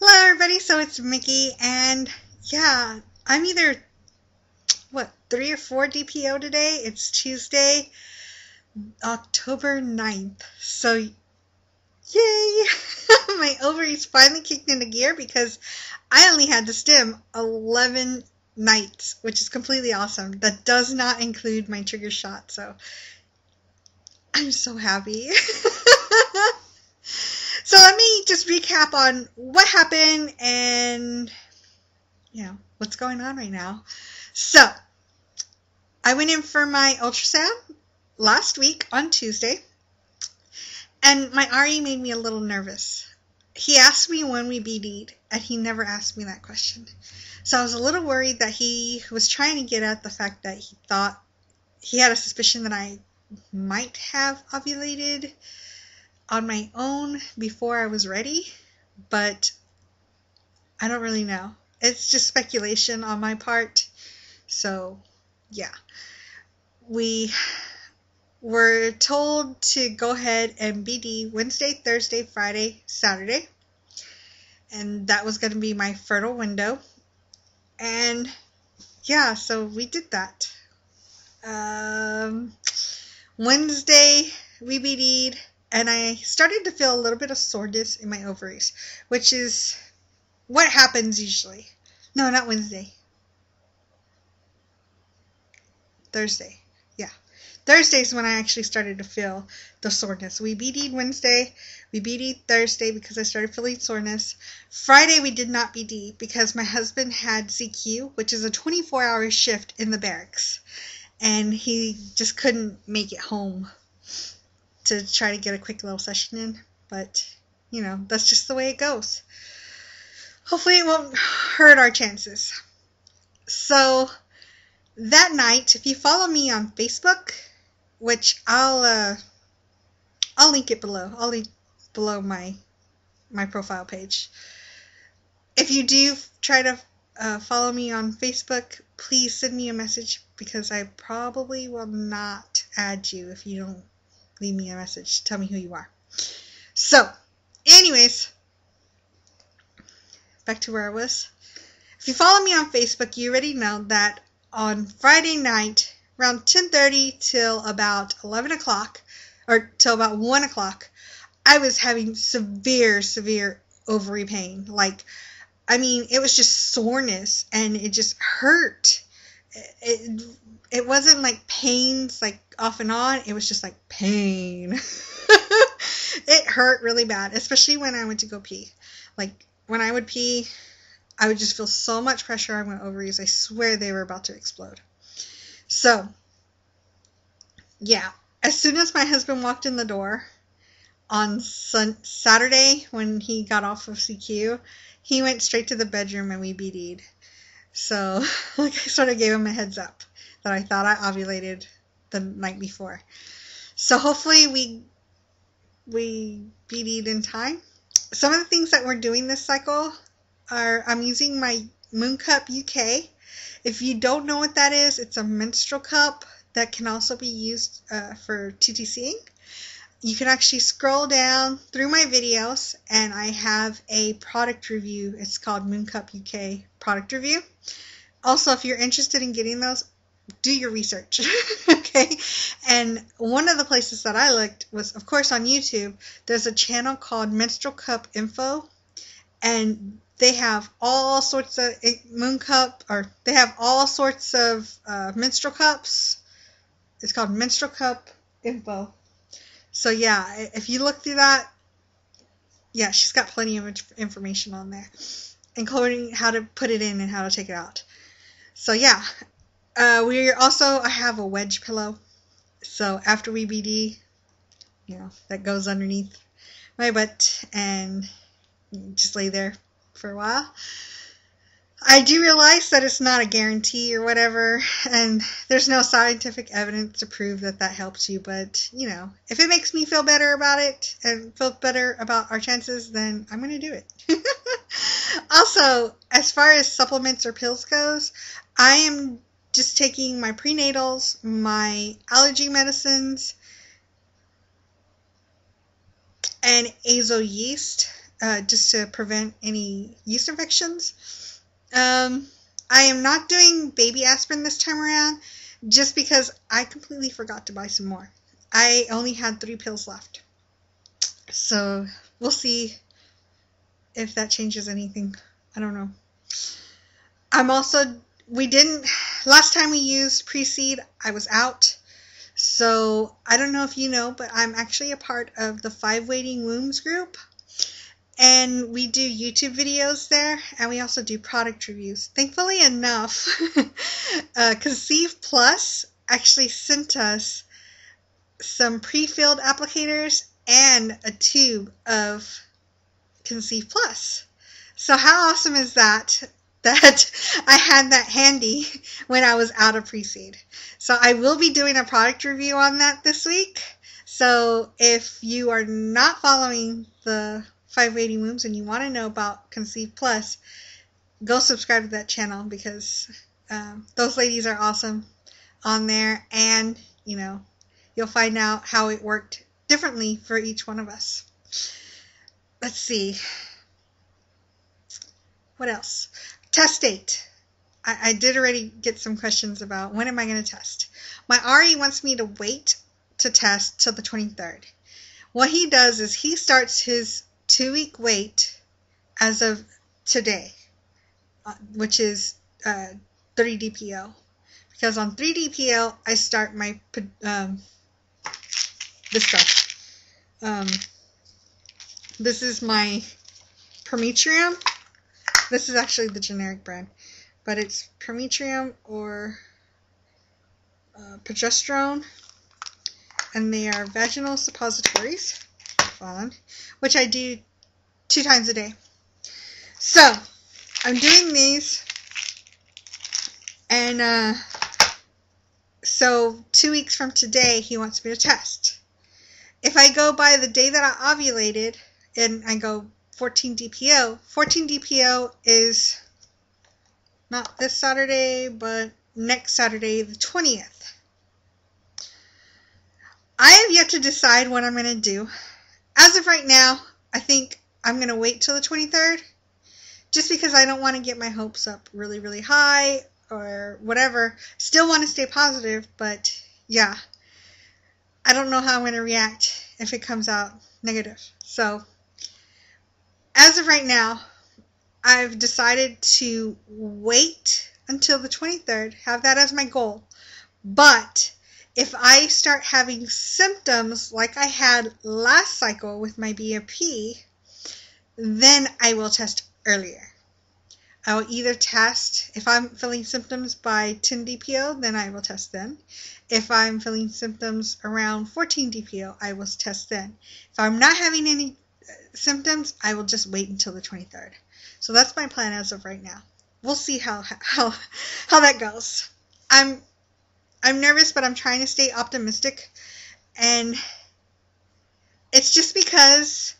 Hello, everybody. So it's Mickey, and yeah, I'm either what three or four DPO today. It's Tuesday, October 9th. So, yay! My ovaries finally kicked into gear because I only had to stim 11 nights, which is completely awesome. That does not include my trigger shot, so I'm so happy. Just recap on what happened and you know what's going on right now. So I went in for my ultrasound last week on Tuesday, and my RE made me a little nervous. He asked me when we BD'd, and he never asked me that question. So I was a little worried that he was trying to get at the fact that he thought he had a suspicion that I might have ovulated on my own before I was ready, but I don't really know. It's just speculation on my part. So, yeah. We were told to go ahead and BD Wednesday, Thursday, Friday, Saturday. And that was going to be my fertile window. And yeah, so we did that. Um, Wednesday, we BD'd and I started to feel a little bit of soreness in my ovaries, which is what happens usually. No, not Wednesday. Thursday. Yeah. Thursday is when I actually started to feel the soreness. We BD'd Wednesday. We BD'd Thursday because I started feeling soreness. Friday we did not BD because my husband had CQ, which is a 24 hour shift in the barracks. And he just couldn't make it home to try to get a quick little session in, but you know, that's just the way it goes. Hopefully, it won't hurt our chances. So, that night, if you follow me on Facebook, which I'll uh, I'll link it below. I'll link below my my profile page. If you do try to uh, follow me on Facebook, please send me a message because I probably will not add you if you don't leave me a message. Tell me who you are. So, anyways, back to where I was. If you follow me on Facebook, you already know that on Friday night, around 10:30 till about 11 o'clock, or till about 1 o'clock, I was having severe, severe ovary pain. Like, I mean, it was just soreness, and it just hurt. It, it wasn't like pains like off and on. It was just like pain. it hurt really bad, especially when I went to go pee. Like when I would pee, I would just feel so much pressure on my ovaries. I swear they were about to explode. So, yeah, as soon as my husband walked in the door on sun- Saturday when he got off of CQ, he went straight to the bedroom and we BD'd. So, like, I sort of gave him a heads up that I thought I ovulated the night before. So hopefully we we BD'd in time. Some of the things that we're doing this cycle are I'm using my Moon Cup UK. If you don't know what that is, it's a menstrual cup that can also be used uh, for TTCing. You can actually scroll down through my videos, and I have a product review. It's called Moon Cup UK product review. Also, if you're interested in getting those, do your research. okay. And one of the places that I looked was, of course, on YouTube. There's a channel called Menstrual Cup Info, and they have all sorts of eh, moon cup, or they have all sorts of uh, menstrual cups. It's called Menstrual Cup Info. So yeah, if you look through that, yeah, she's got plenty of information on there, including how to put it in and how to take it out. So yeah, uh, we also I have a wedge pillow, so after we BD, you know that goes underneath my butt and just lay there for a while. I do realize that it's not a guarantee or whatever, and there's no scientific evidence to prove that that helps you, but you know, if it makes me feel better about it and feel better about our chances, then I'm going to do it. also, as far as supplements or pills goes, I am just taking my prenatals, my allergy medicines, and azo yeast. uh, just to prevent any yeast infections. Um, I am not doing baby aspirin this time around just because I completely forgot to buy some more. I only had three pills left. So we'll see if that changes anything. I don't know. I'm also, we didn't, last time we used pre-seed, I was out. So I don't know if you know, but I'm actually a part of the Five Waiting Wombs group. And we do YouTube videos there, and we also do product reviews. Thankfully enough, uh, Conceive Plus actually sent us some pre-filled applicators and a tube of Conceive Plus. So how awesome is that? That I had that handy when I was out of pre-seed. So I will be doing a product review on that this week. So if you are not following the Five Waiting Wombs and you want to know about Conceive Plus, go subscribe to that channel because um, those ladies are awesome on there and you know you'll find out how it worked differently for each one of us. Let's see. What else? Test date. I, I did already get some questions about when am I going to test. My RE wants me to wait to test till the 23rd. What he does is he starts his two week wait as of today, uh, which is uh, 3 DPO. Because on 3 DPO, I start my um, this stuff. Um, this is my Prometrium. This is actually the generic brand, but it's Prometrium or uh, progesterone, and they are vaginal suppositories, which I do two times a day. So, I'm doing these, and uh, so two weeks from today, he wants me to test. If I go by the day that I ovulated, and I go 14 DPO, 14 DPO is not this Saturday, but next Saturday, the 20th. I have yet to decide what I'm going to do. As of right now, I think I'm going to wait till the 23rd just because I don't want to get my hopes up really, really high or whatever. Still want to stay positive, but yeah. I don't know how I'm going to react if it comes out negative. So, as of right now, I've decided to wait until the 23rd, have that as my goal. But if I start having symptoms like I had last cycle with my BFP, then I will test earlier. I will either test, if I'm feeling symptoms by 10 DPO, then I will test then. If I'm feeling symptoms around 14 DPO, I will test then. If I'm not having any symptoms, I will just wait until the 23rd. So that's my plan as of right now. We'll see how how how that goes. I'm I'm nervous, but I'm trying to stay optimistic, and it's just because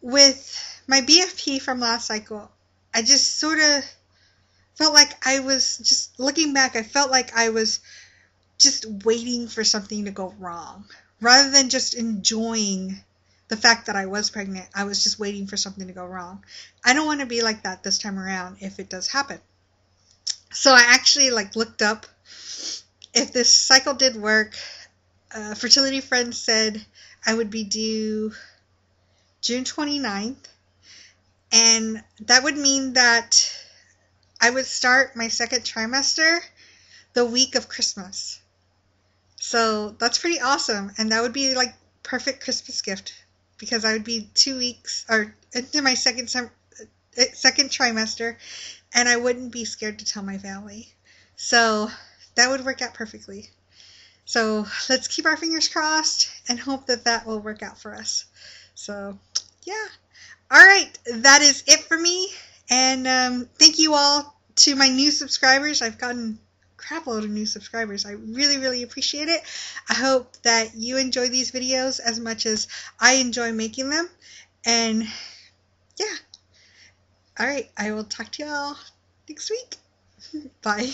with my BFP from last cycle, I just sort of felt like I was just looking back. I felt like I was just waiting for something to go wrong rather than just enjoying the fact that I was pregnant, I was just waiting for something to go wrong. I don't want to be like that this time around if it does happen. So I actually like looked up if this cycle did work. Uh, Fertility Friends said I would be due June 29th, and that would mean that I would start my second trimester the week of Christmas. So that's pretty awesome, and that would be like perfect Christmas gift because I would be two weeks or into my second uh, second trimester, and I wouldn't be scared to tell my family. So that would work out perfectly. So let's keep our fingers crossed and hope that that will work out for us. So yeah. All right, that is it for me. And um, thank you all to my new subscribers. I've gotten crap load of new subscribers. I really, really appreciate it. I hope that you enjoy these videos as much as I enjoy making them. And yeah. All right, I will talk to y'all next week. Bye.